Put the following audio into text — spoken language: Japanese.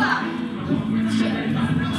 ば